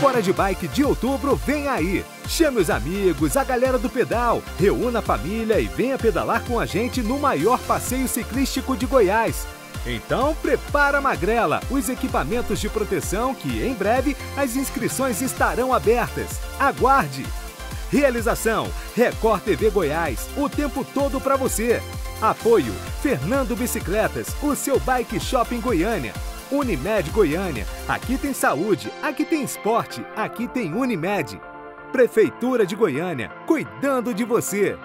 Semana de Bike de outubro vem aí. Chame os amigos, a galera do pedal, reúna a família e venha pedalar com a gente no maior passeio ciclístico de Goiás. Então, prepara a magrela, os equipamentos de proteção que, em breve, as inscrições estarão abertas. Aguarde! Realização: Record TV Goiás, o tempo todo para você. Apoio: Fernando Bicicletas, o seu bike shop em Goiânia. Unimed Goiânia, aqui tem saúde, aqui tem esporte, aqui tem Unimed. Prefeitura de Goiânia, cuidando de você.